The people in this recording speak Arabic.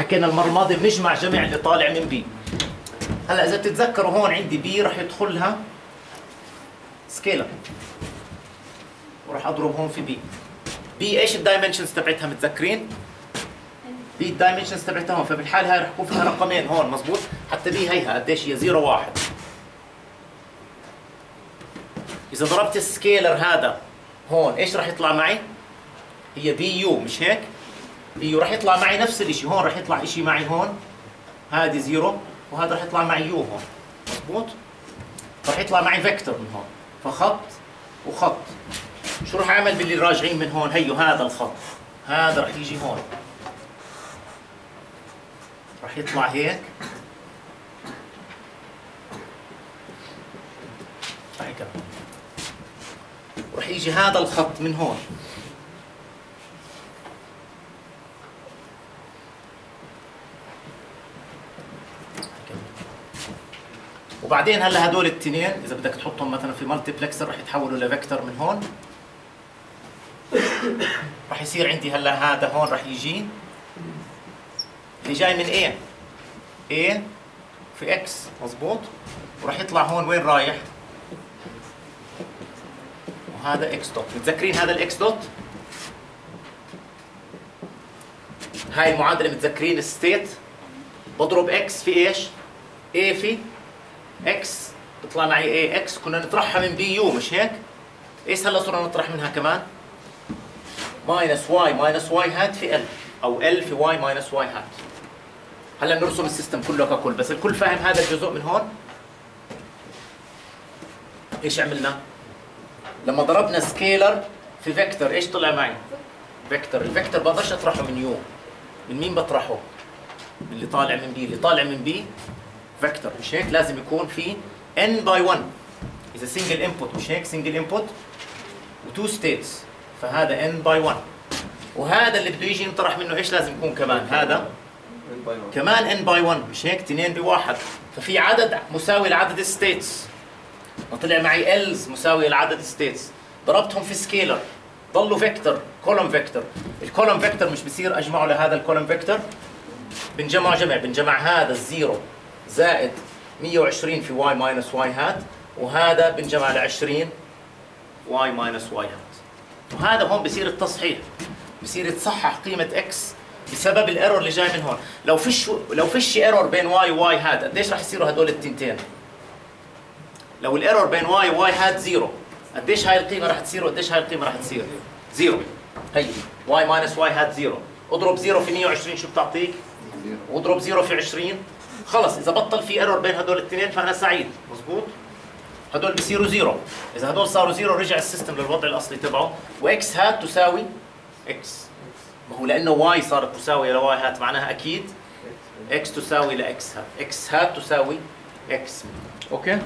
حكينا المرة الماضية بنجمع جميع اللي طالع من B. هلا إذا بتتذكروا هون عندي B راح يدخلها scalar. وراح أضرب هون في B. B إيش ال dimensions تبعتها متذكرين؟ B ال dimensions تبعتها هون. فبالحال هاي راح يكون فيها رقمين هون مزبوط حتى B هيها قديش هي؟ 0 1 إذا ضربت ال scalar هذا هون إيش راح يطلع معي؟ هي B U مش هيك؟ B U راح يطلع معي نفس الشيء هون راح يطلع شيء معي هون. هذه zero وهذا راح يطلع معي U هون. مضبوط؟ راح يطلع معي vector من هون. فخط وخط. شو راح أعمل باللي راجعين من هون؟ هيو هذا الخط. هذا راح يجي هون. راح يطلع هيك. هيك راح يجي هذا الخط من هون. وبعدين هلا هدول الاثنين إذا بدك تحطهم مثلا في multiplexer راح يتحولوا ل vector من هون. راح يصير عندي هلا هذا هون راح يجي اللي جاي من A. A في X مزبوط وراح يطلع هون وين رايح؟ وهذا X dot متذكرين هذا ال X dot هاي المعادلة متذكرين ال state بضرب X في إيش؟ A في X بيطلع معي A X كنا نطرحها من B U مش هيك؟ إيش هلا صرنا نطرح منها كمان؟ minus Y minus Y hat في L أو L في Y minus Y hat. هلأ بنرسم ال system كله ككل بس الكل فاهم هذا الجزء من هون؟ إيش عملنا؟ لما ضربنا scalar في vector إيش طلع معي؟ vector ال vector بقدرش أطرحه من U من مين بطرحه؟ اللي طالع من B اللي طالع من B vector مش هيك؟ لازم يكون في n by 1 اذا single input مش هيك؟ single input و two states فهذا n by 1 وهذا اللي بده يجي ينطرح منه إيش لازم يكون كمان؟ هذا كمان n by 1 مش هيك؟ 2 بواحد. ففي عدد مساوي لعدد ال states وطلع معي L's مساوي لعدد states ضربتهم في scalar ضلوا vector column vector ال column vector مش بصير أجمعه لهذا ال column vector بنجمع جمع. بنجمع هذا ال zero. زائد 120 في Y minus Y hat وهذا بنجمع ل 20 Y minus Y hat. وهذا هون بصير التصحيح. بصير يتصحح قيمة X بسبب ال error اللي جاي من هون. لو فيش لو فيش error بين Y و Y hat قديش راح يصيروا هدول التنتين؟ لو ال error بين Y و Y hat zero قديش هاي القيمة راح تصير وقديش هاي القيمة راح تصير؟ zero. هي. Y minus Y hat zero. اضرب zero في 120 شو بتعطيك؟ واضرب zero في 20 خلص إذا بطل في error بين هدول الاثنين فأنا سعيد. مزبوط هدول بصيروا zero إذا هدول صاروا zero رجع ال system للوضع الأصلي تبعه. و X hat تساوي X ما هو لأنه Y صارت تساوي ل Y hat معناها أكيد X تساوي ل X hat. X hat تساوي X okay؟